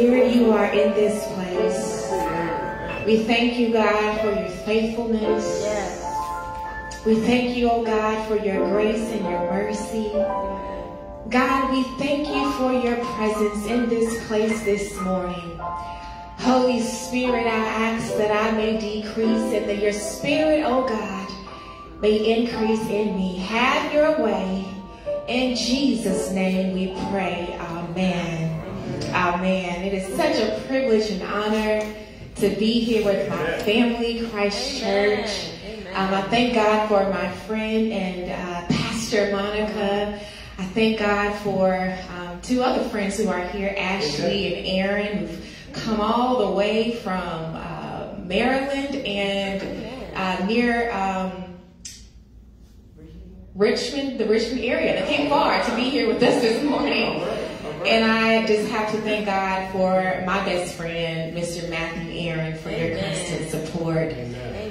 Spirit, you are in this place. We thank you, God, for your faithfulness. We thank you, oh God, for your grace and your mercy. God, we thank you for your presence in this place this morning. Holy Spirit, I ask that I may decrease and that your Spirit, oh God, may increase in me. Have your way. In Jesus' name we pray. Amen. Amen. It is such a privilege and honor to be here with my family, Christ Amen. Church. Um, I thank God for my friend and uh, Pastor Monica. I thank God for um, two other friends who are here, Ashley and Aaron, who've come all the way from uh, Maryland and uh, near um, Richmond, the Richmond area. They came far to be here with us this morning. And I just have to thank God for my best friend, Mr. Matthew Aaron, for your constant support.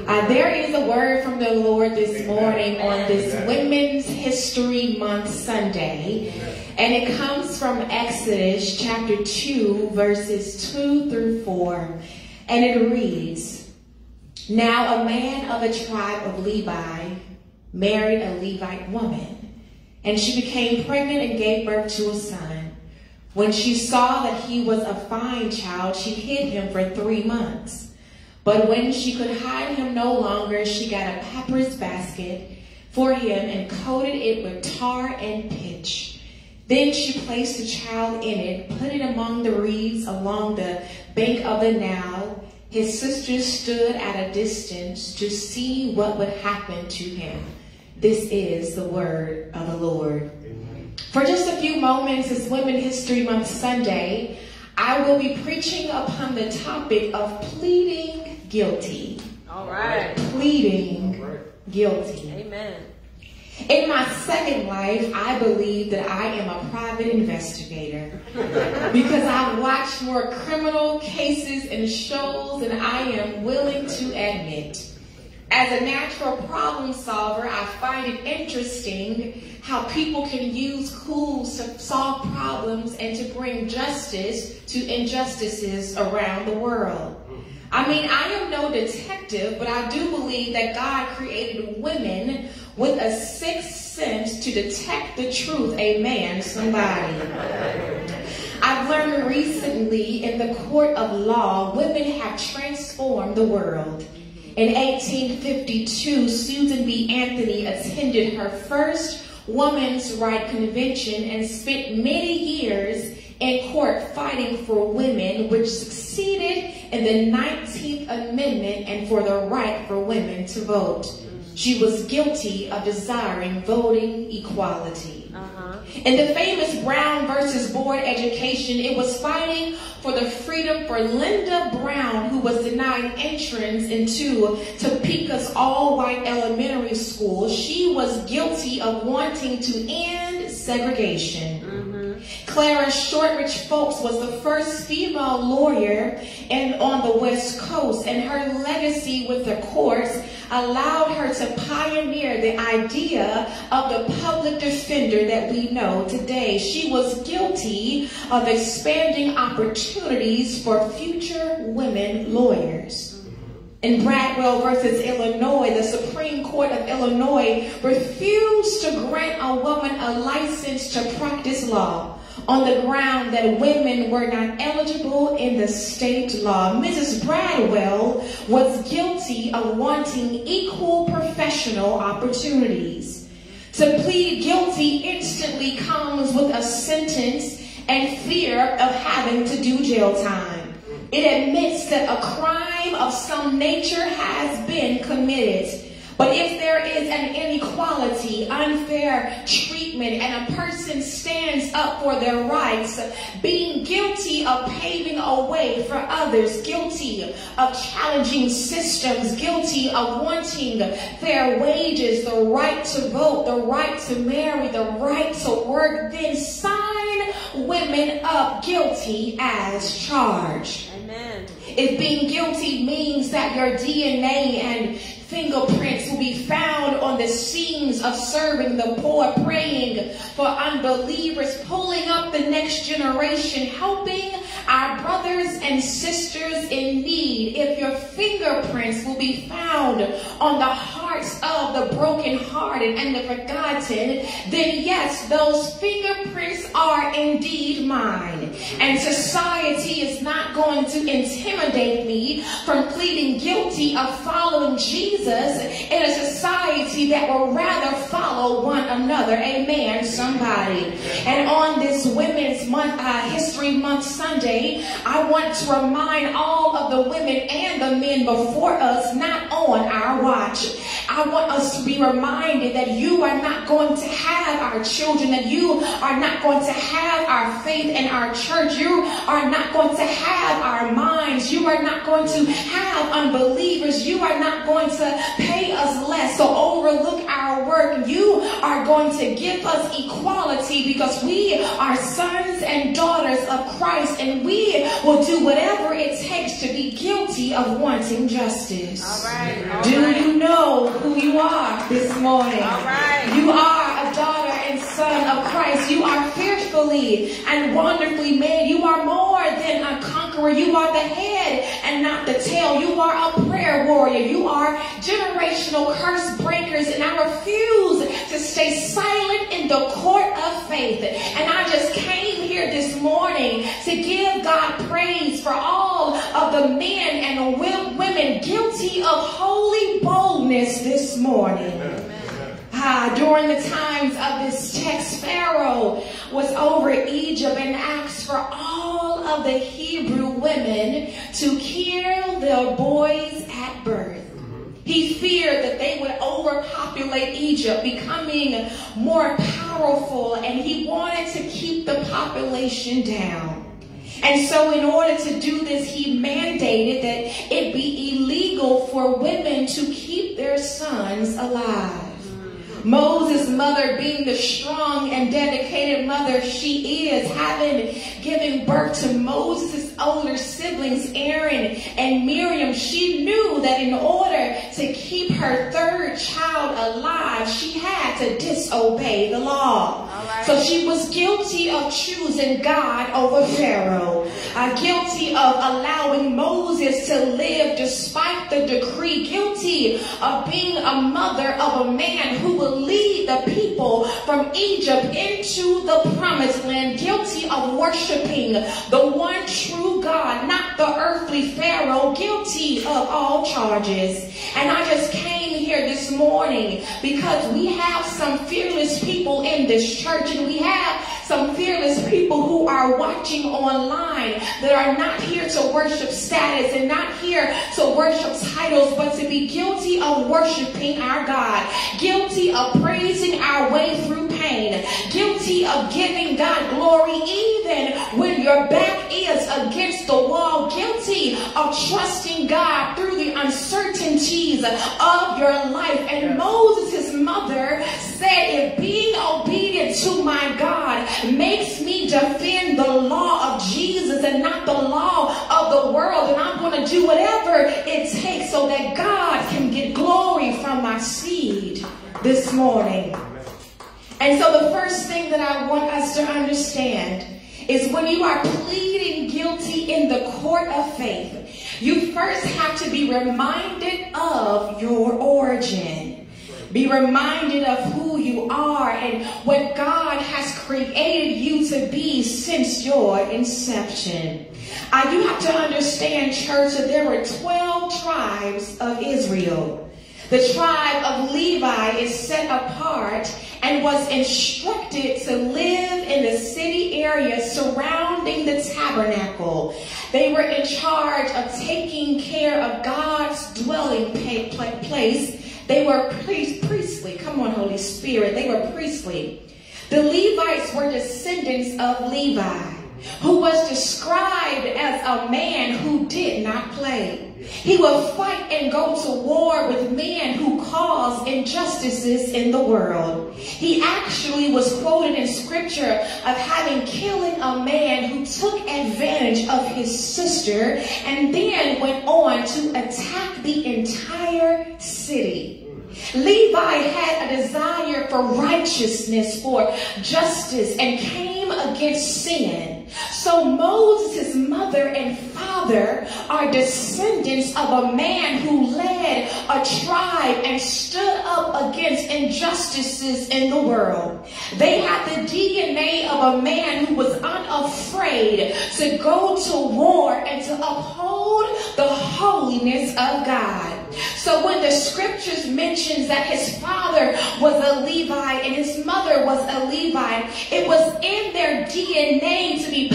Uh, there is a word from the Lord this morning on this Women's History Month Sunday, and it comes from Exodus chapter 2, verses 2 through 4, and it reads Now a man of the tribe of Levi married a Levite woman, and she became pregnant and gave birth to a son. When she saw that he was a fine child, she hid him for three months. But when she could hide him no longer, she got a papyrus basket for him and coated it with tar and pitch. Then she placed the child in it, put it among the reeds along the bank of the Nile. His sisters stood at a distance to see what would happen to him. This is the word of the Lord. For just a few moments this Women History Month Sunday, I will be preaching upon the topic of pleading guilty. All right. Pleading guilty. Amen. In my second life, I believe that I am a private investigator because I've watched more criminal cases and shows than I am willing to admit. As a natural problem solver, I find it interesting how people can use tools to solve problems and to bring justice to injustices around the world. I mean, I am no detective, but I do believe that God created women with a sixth sense to detect the truth. a Amen, somebody. I've learned recently in the court of law, women have transformed the world. In 1852, Susan B. Anthony attended her first woman's right convention and spent many years in court fighting for women, which succeeded in the 19th Amendment and for the right for women to vote. She was guilty of desiring voting equality. Uh-huh. In the famous Brown versus Board education, it was fighting for the freedom for Linda Brown, who was denied entrance into Topeka's all-white elementary school. She was guilty of wanting to end segregation. Clara Shortridge Foltz was the first female lawyer in, on the West Coast, and her legacy with the courts allowed her to pioneer the idea of the public defender that we know today. She was guilty of expanding opportunities for future women lawyers. In Bradwell versus Illinois, the Supreme Court of Illinois refused to grant a woman a license to practice law on the ground that women were not eligible in the state law. Mrs. Bradwell was guilty of wanting equal professional opportunities. To plead guilty instantly comes with a sentence and fear of having to do jail time. It admits that a crime of some nature has been committed. But if there is an inequality, unfair treatment, and a person stands up for their rights, being guilty of paving a way for others, guilty of challenging systems, guilty of wanting fair wages, the right to vote, the right to marry, the right to work, then sign women up guilty as charged. If being guilty means that your DNA and fingerprints will be found on the scenes of serving the poor, praying for unbelievers, pulling up the next generation, helping our brothers and sisters in need, if your fingerprints will be found on the hearts of the brokenhearted and the forgotten, then yes, those fingerprints are indeed mine. And society is not going to intimidate me from pleading guilty of following Jesus in a society that will rather follow one another. Amen, somebody. And on this Women's Month, uh, History Month Sunday, I want to remind all of the women and the men before us, not on our watch. I want us to be reminded that you are not going to have our children, that you are not going to have our faith and our church. You are not going to have our minds. You are not going to have unbelievers. You are not going to pay us less. So overlook our work. You are going to give us equality because we are sons and daughters of Christ and we will do whatever it takes to be guilty of wanting justice. All right. All do right. you know who you are this morning? All right. You are a daughter and son of Christ. You are fearfully and wonderfully made. You are more than a conqueror. Where you are the head and not the tail. You are a prayer warrior. You are generational curse breakers. And I refuse to stay silent in the court of faith. And I just came here this morning to give God praise for all of the men and women guilty of holy boldness this morning. Ah, during the times of this text, Pharaoh was over Egypt and asked for all of the Hebrew women to kill their boys at birth. Mm-hmm. He feared that they would overpopulate Egypt, becoming more powerful, and he wanted to keep the population down. And so, in order to do this, he mandated that it be illegal for women to keep their sons alive. Moses' mother, being the strong and dedicated mother she is, having given birth to Moses' older siblings, Aaron and Miriam, she knew that in order to keep her third child alive, she had to disobey the law. So she was guilty of choosing God over Pharaoh, uh, guilty of allowing Moses to live despite the decree, guilty of being a mother of a man who will lead the people from Egypt into the promised land, guilty of worshiping the one true God, not the earthly Pharaoh, guilty of all charges. And I just came here this morning because we have some fearless people in this church and we have some fearless people who are watching online that are not here to worship status and not here to worship titles, but to be guilty of worshiping our God, guilty of praising our way through pain, guilty of giving God glory even when your back is against the wall, guilty of trusting God through the uncertainties of your life. And Moses' mother said, if being obedient to my God makes me defend the law of Jesus and not the law of the world, and I'm going to do whatever it takes so that God can get glory from my seed this morning. And so the first thing that I want us to understand is when you are pleading guilty in the court of faith, you first have to be reminded of your origin. Be reminded of who you are and what God has created you to be since your inception. Uh, you have to understand, church, that there were 12 tribes of Israel. The tribe of Levi is set apart and was instructed to live in the city area surrounding the tabernacle. They were in charge of taking care of God's dwelling place. They were priest, priestly. Come on, Holy Spirit. They were priestly. The Levites were descendants of Levi, who was described as a man who did not play. He would fight and go to war with men who caused injustices in the world. He actually was quoted in scripture of having killing a man who took advantage of his sister and then went on to attack the entire city. Levi had a desire for righteousness, for justice, and came against sin. So Moses' mother and father are descendants of a man who led a tribe and stood up against injustices in the world. They had the DNA of a man who was unafraid to go to war and to uphold the holiness of God. So when the scriptures mentions that his father was a Levite and his mother was a Levite, it was in their DNA to be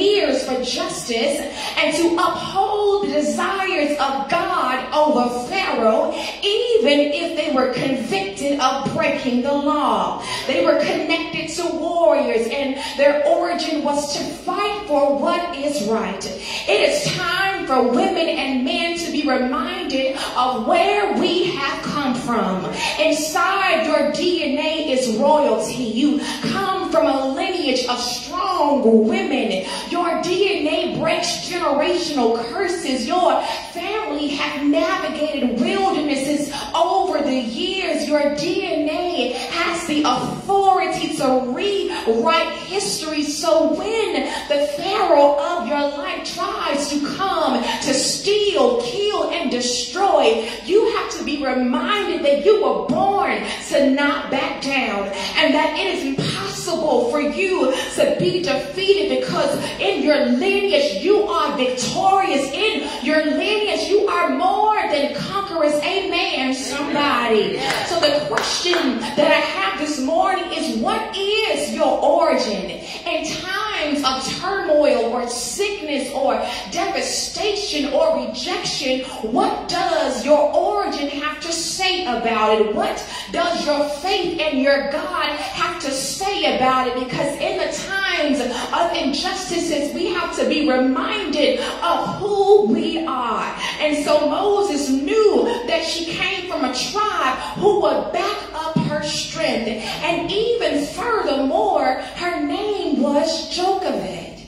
pioneers for justice and to uphold the desires of God over Pharaoh, even if they were convicted of breaking the law. They were connected to warriors and their origin was to fight for what is right. It is time for women and men to be reminded of where we have come from. Inside your DNA is royalty. You come from a lineage of strong women. Your DNA breaks generational curses. Your family have navigated wildernesses over the years. Your DNA has the authority to rewrite history. So when the Pharaoh of your life tries to come to steal, kill, and destroy, you have to be reminded that you were born to not back down and that it is impossible for you to be defeated because in your lineage you are victorious. In your lineage you are more than conquerors. Amen, somebody. So the question that I have this morning is what is your origin? In times of turmoil or sickness or devastation or rejection, what does your origin have to say about it? What does your faith and your God have to say about it? Because in the times of injustices, we have to be reminded of who we are. And so Moses knew that she came from a tribe who would back up her strength. And even furthermore, her name was Jochebed.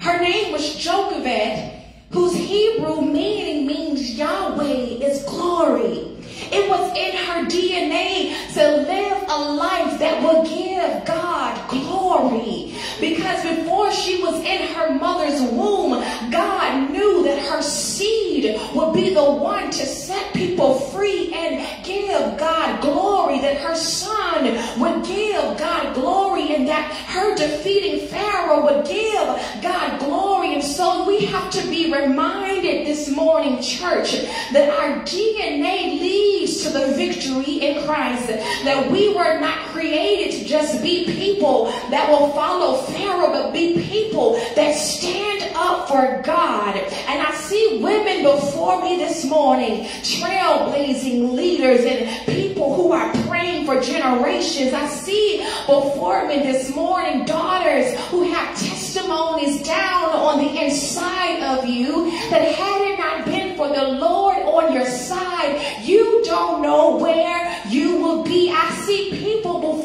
Her name was Jochebed, whose Hebrew meaning means Yahweh is glory. It was in her DNA to live a life that would give God glory. Because before she was in her mother's womb, God knew that her seed would be the one to set people free and give God glory. That her son would give God glory and that her defeating Pharaoh would give God glory. And so we have to be reminded this morning, church, that our DNA leads to the victory in Christ. That we were not created to just be people that will follow Pharaoh, but be people that stand up for God. And I see women before me this morning, trailblazing leaders and people who are praying for generations. I see before me this morning daughters who have testimonies down on the inside of you that had it not been for the Lord on your side, you don't know where you will be. I see people before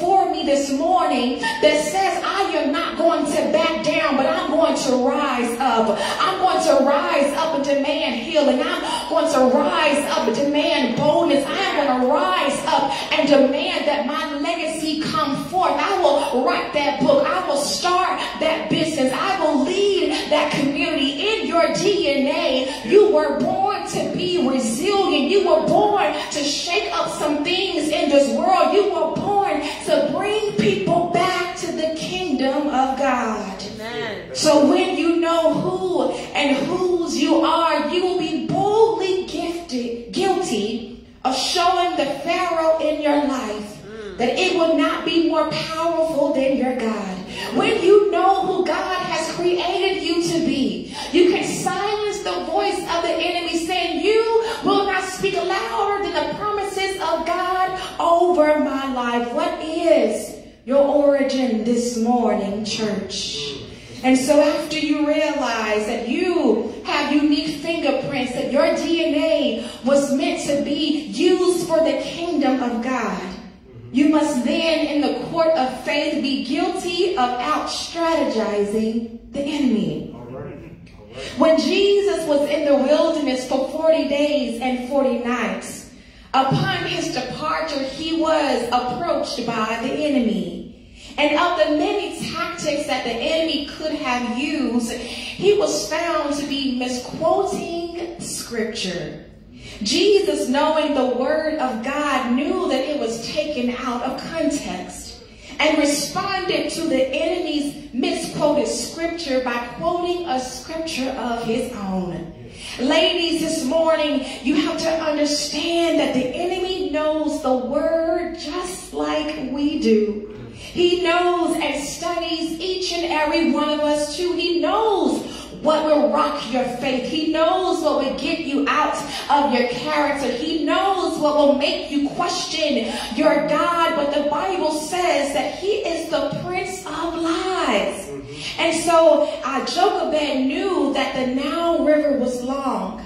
this morning that says, I am not going to back down, but I'm going to rise up. I'm going to rise up and demand healing. I'm going to rise up and demand boldness. I am going to rise up and demand that my legacy come forth. I will write that book. I will start that business. I will lead that community. In your DNA, you were born to be resilient. You were born to shake up some things in this world. You were to bring people back to the kingdom of God. Amen. So when you know who and whose you are, you will be boldly gifted, guilty of showing the Pharaoh in your life mm. that it will not be more powerful than your God. When you know who God has created you to be, you can silence the voice of the enemy saying, you will not speak louder than the promises of God over my life. What is your origin this morning, church? And so after you realize that you have unique fingerprints, that your DNA was meant to be used for the kingdom of God, you must then in the court of faith be guilty of out strategizing the enemy. When Jesus was in the wilderness for 40 days and 40 nights, upon his departure, he was approached by the enemy. And of the many tactics that the enemy could have used, he was found to be misquoting scripture. Jesus, knowing the word of God, knew that it was taken out of context and responded to the enemy's misquoted scripture by quoting a scripture of his own. Ladies, this morning, you have to understand that the enemy knows the word just like we do. He knows and studies each and every one of us too. He knows what will rock your faith. He knows what will get you out of your character. He knows what will make you question your God. But the Bible says that he is the prince of lies. And so uh, Jochebed knew that the Nile River was long.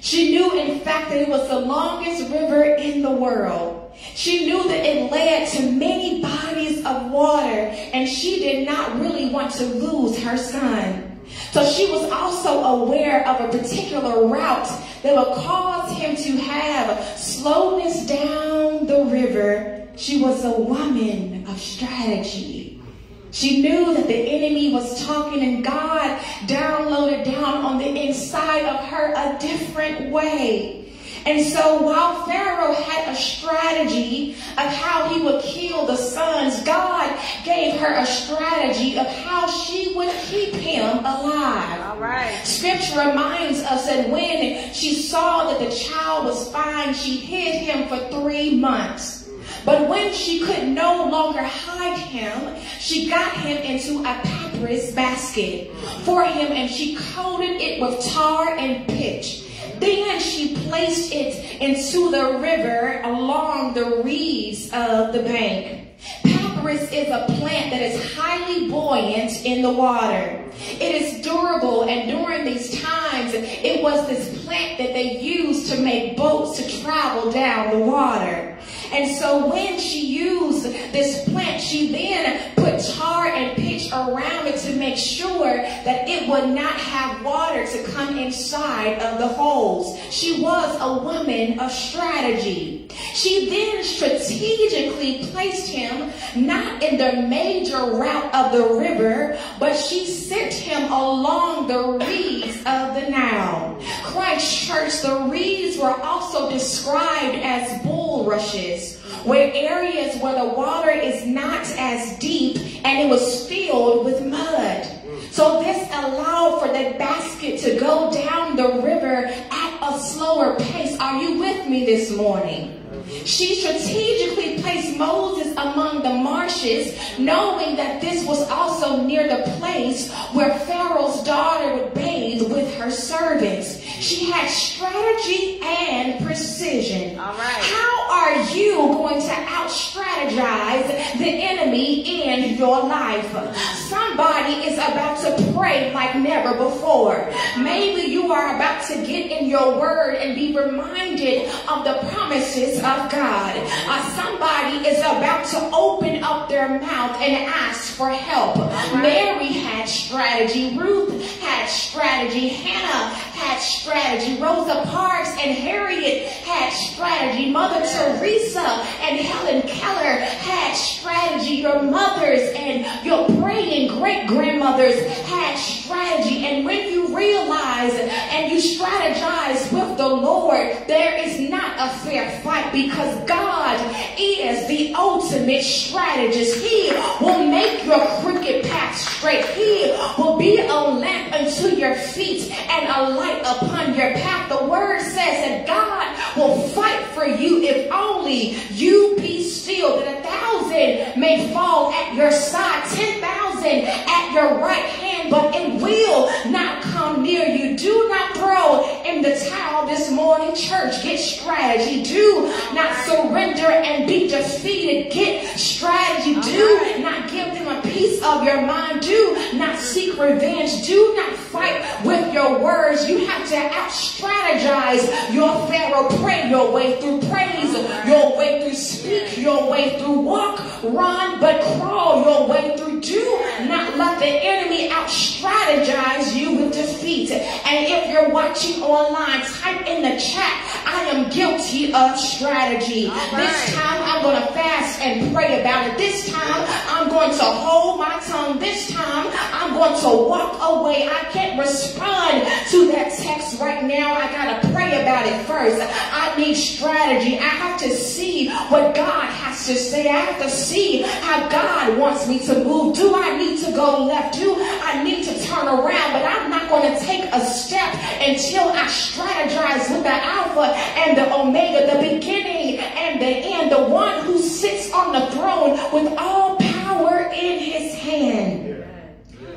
She knew, in fact, that it was the longest river in the world. She knew that it led to many bodies of water, and she did not really want to lose her son. So she was also aware of a particular route that would cause him to have slowness down the river. She was a woman of strategy. She knew that the enemy was talking and God downloaded down on the inside of her a different way. And so while Pharaoh had a strategy of how he would kill the sons, God gave her a strategy of how she would keep him alive. All right. Scripture reminds us that when she saw that the child was fine, she hid him for three months. But when she could no longer hide him, she got him into a papyrus basket for him and she coated it with tar and pitch. Then she placed it into the river along the reeds of the bank. Papyrus is a plant that is highly buoyant in the water. It is durable, and during these times, it was this plant that they used to make boats to travel down the water. And so when she used this plant, she then put tar and pitch around it to make sure that it would not have water to come inside of the holes. She was a woman of strategy. She then strategically placed him not in the major route of the river, but she sent him along the reeds of the Nile. Christ Church, the reeds were also described as bulrushes where areas where the water is not as deep and it was filled with mud. So this allowed for the basket to go down the river at a slower pace. Are you with me this morning? She strategically placed Moses among the marshes, knowing that this was also near the place where Pharaoh's daughter would bathe with her servants. She had strategy and precision. All right. How are you going to out strategize the enemy in your life? Somebody is about to pray like never before. Maybe you are about to get in your word and be reminded of the promises of God. Uh, somebody is about to open up their mouth and ask for help. Mary had strategy. Ruth had strategy. Hannah had strategy. Rosa Parks and Harriet had strategy. Mother Teresa and Helen Keller had strategy. Your mothers and your praying great grandmothers had strategy. And when you realize and you strategize with the Lord, there is not a fair fight because God is the ultimate strategist. He will make your crooked path straight. He will be a lamp unto your feet and a light upon your path. The word says that God will fight for you if only you be still. That a thousand may fall at your side, ten thousand at your right hand, but it will not come near you. Do not throw in the towel this morning, church. Get strategy. Do not surrender and be defeated. Get strategy. Do not give them a piece of your mind. Do not seek revenge. Do not fight with your words. You have to out strategize your Pharaoh. Pray your way through praise, your way through speak, your way through walk, run, but crawl your way through. Do not let the enemy out strategize you with defeat. And if you're watching online, type in the chat, I am guilty of strategy. right. This time I'm going to fast and pray about it. This time I'm going to hold my tongue. This time, I'm going to walk away. I can't respond to that text right now. I got to pray about it first. I need strategy. I have to see what God has to say. I have to see how God wants me to move. Do I need to go left? Do I need to turn around? But I'm not going to take a step until I strategize with the Alpha and the Omega, the beginning and the end, the one who sits on the throne with all power in his hand.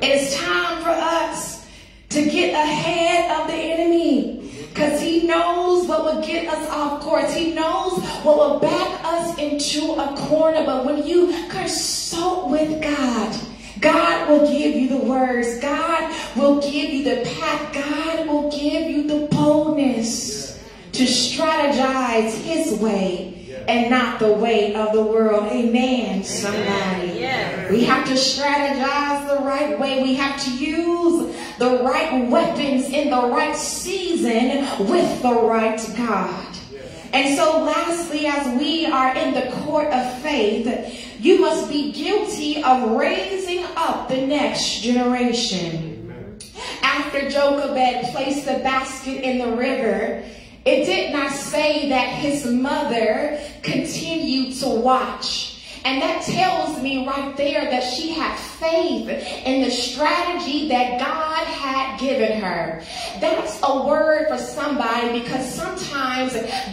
It is time for us to get ahead of the enemy because he knows what will get us off course. He knows what will back us into a corner. But when you consult with God, God will give you the words. God will give you the path. God will give you the boldness to strategize his way and not the way of the world. Amen, somebody. Yeah. We have to strategize the right way. We have to use the right weapons in the right season with the right God. And so lastly, as we are in the court of faith, you must be guilty of raising up the next generation. After Jochebed placed the basket in the river, it did not say that his mother continued to watch. And that tells me right there that she had faith in the strategy that God had given her. That's a word for somebody because sometimes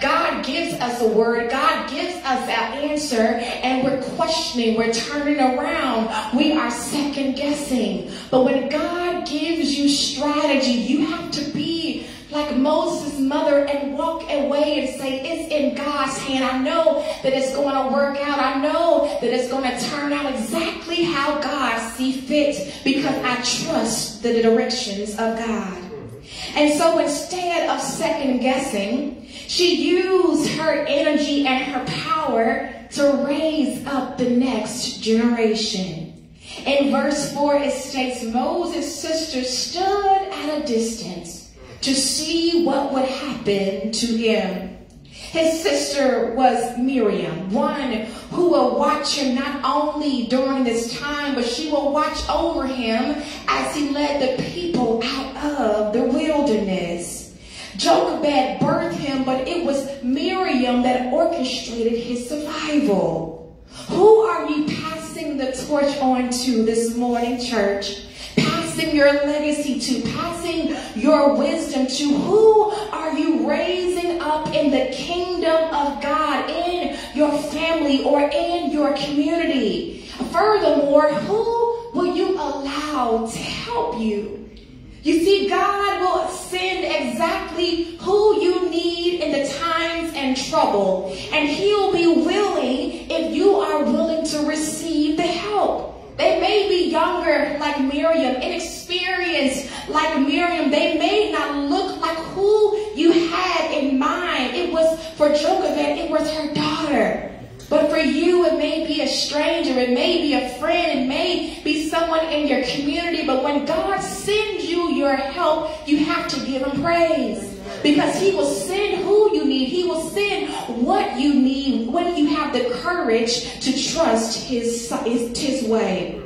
God gives us a word, God gives us our answer, and we're questioning, we're turning around, we are second guessing. But when God gives you strategy, you have to be like Moses' mother and walk away and say, It's in God's hand. I know that it's going to work out. I know that it's going to turn out exactly how God see fit because I trust the directions of God. And so instead of second guessing, she used her energy and her power to raise up the next generation. In verse 4, it states Moses' sister stood at a distance to see what would happen to him. His sister was Miriam, one who will watch him not only during this time, but she will watch over him as he led the people out of the wilderness. Jochebed birthed him, but it was Miriam that orchestrated his survival. Who are you passing the torch on to this morning, church? passing your legacy to, passing your wisdom to? Who are you raising up in the kingdom of God, in your family or in your community? Furthermore, who will you allow to help you? You see, God will send exactly who you need in the times and trouble, and He'll be willing if you are willing to receive the help. They may be younger like Miriam, inexperienced like Miriam. They may not look like who you had in mind. It was for Jochebed, it was her daughter. But for you, it may be a stranger, it may be a friend, it may be someone in your community. But when God sends your help, you have to give him praise. Because he will send who you need. He will send what you need when you have the courage to trust his, his, his way.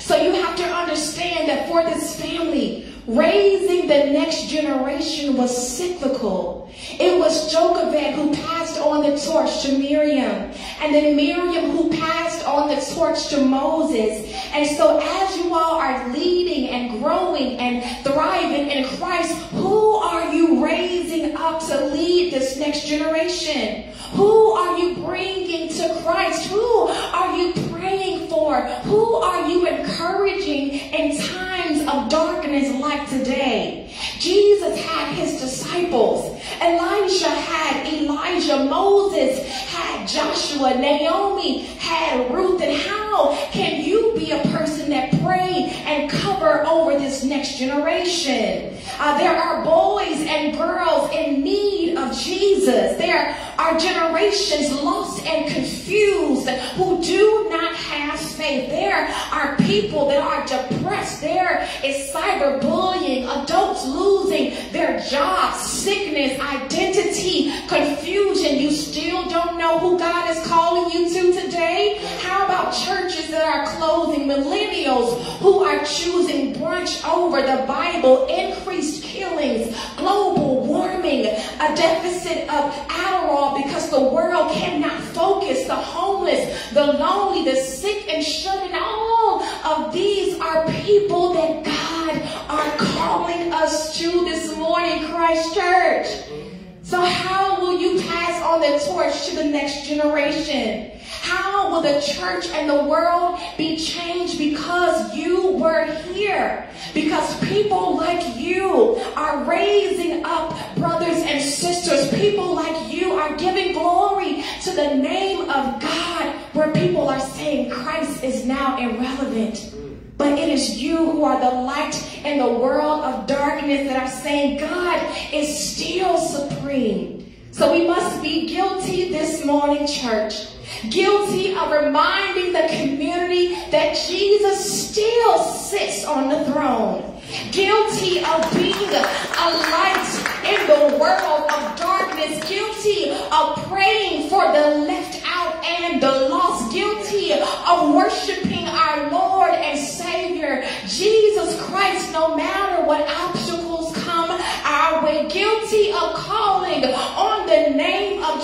So you have to understand that for this family, raising the next generation was cyclical. It was Jochebed who passed on the torch to Miriam, and then Miriam who passed on the torch to Moses. And so as you all are leading and growing and thriving in Christ, who are you raising up to lead this next generation? Who are you bringing to Christ? Who are you praying for? Who are you encouraging in times of darkness like today? Jesus had his disciples. Elisha had Elijah. Moses had Joshua. Naomi had Ruth. And how can you be a person that pray and cover over this next generation? Uh, there are boys and girls in need of Jesus. There are generations lost and confused who do not have faith. There are people that are depressed. There is cyberbullying, adults losing their jobs, sickness, identity, confusion. You still don't know who God is calling you to today? How about churches that are closing, millennials who are choosing brunch over the Bible, increased killings, global warming, a deficit of Adderall because the world cannot focus, the homeless, the lonely, the sick and shut in. All of these are people that God are calling us to this morning, Christ Church. So how will you pass on the torch to the next generation? How will the church and the world be changed because you were here? Because people like you are raising up brothers and sisters. People like you are giving glory to the name of God where people are saying Christ is now irrelevant. But it is you who are the light in the world of darkness that are saying God is still supreme. So we must be guilty this morning, church. Guilty of reminding the community that Jesus still sits on the throne, guilty of being a light in the world of darkness, guilty of praying for the left out and the lost, guilty of worshiping our Lord and Savior, Jesus Christ, no matter what obstacles come our way, guilty of calling on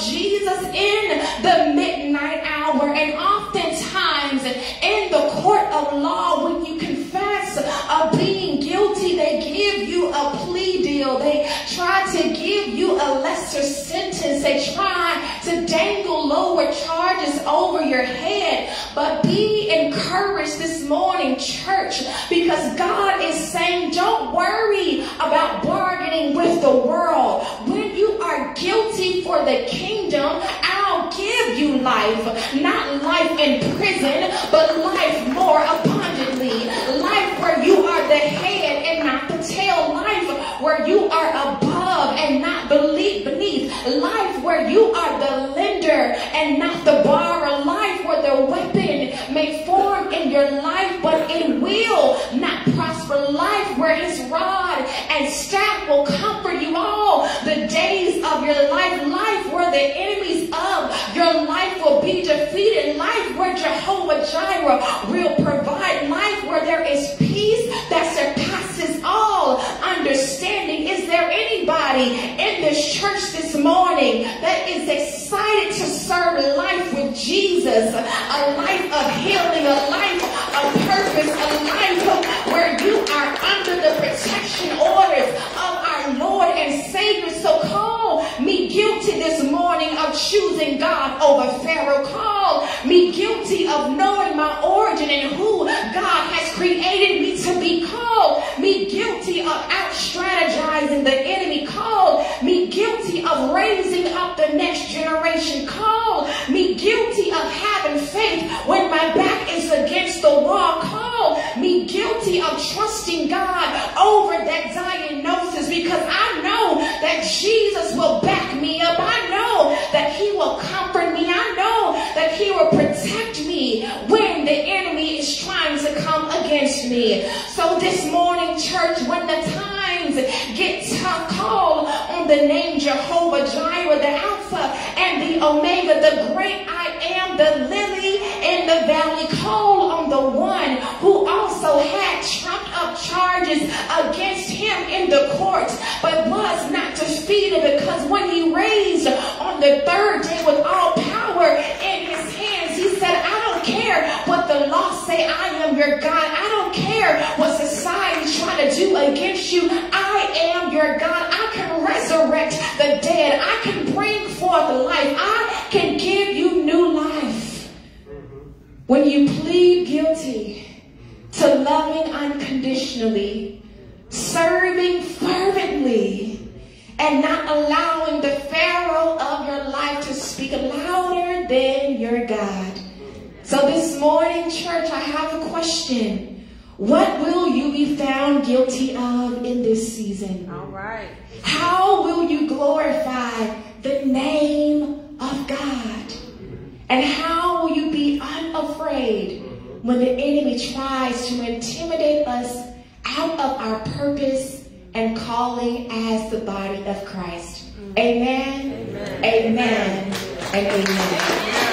Jesus in the midnight hour. And oftentimes in the court of law, when you confess of being guilty, they give you a plea deal. They try to give you a lesser sentence. They try to dangle lower charges over your head. But be encouraged this morning, church, because God is saying, don't worry about bargaining with the world. When you are guilty for the kingdom, I'll give you life. Not life in prison, but life more abundantly. Life where you are the head and not the tail. Life where you are above and not beneath. Life where you are the lender and not the borrower. Life where the weapon may form in your life, but it will not prosper. Life where his rod and staff will comfort you all the days of your life. Life where the enemies of your life will be defeated. Life where Jehovah Jireh will provide. Life where there is peace that surpasses all understanding. Is there anybody in this church this morning that is excited to serve life with Jesus? A life of healing, a life of purpose, a life where you are under the protection orders of our Lord and Savior. So call me guilty this morning choosing God over Pharaoh. Call me guilty of knowing my origin and who God has created me to be. Call me guilty of out strategizing the enemy. Call me guilty of raising up the next generation. Call me guilty of having faith when my back is against the wall. Call me guilty of trusting God over that diagnosis because I know that Jesus will back me up. I know that he will I know that he will protect me when the enemy is trying to come against me. So this morning, church, when the times get tough, call on the name Jehovah Jireh, the Alpha and the Omega, the great I am, the lily in the valley. Call on the one also had trumped up charges against him in the court, but was not defeated because when he raised on the third day with all power in his hands, he said, I don't care what the law say, I am your God. I don't care what society is trying to do against you. I am your God. I can resurrect the dead. I can bring forth life. I can give you new life. Mm-hmm. When you plead guilty to loving unconditionally, serving fervently, and not allowing the Pharaoh of your life to speak louder than your God. So this morning, church, I have a question. What will you be found guilty of in this season? All right. How will you glorify the name of God? And how will you be unafraid when the enemy tries to intimidate us out of our purpose and calling as the body of Christ? Amen, amen, Amen. and amen.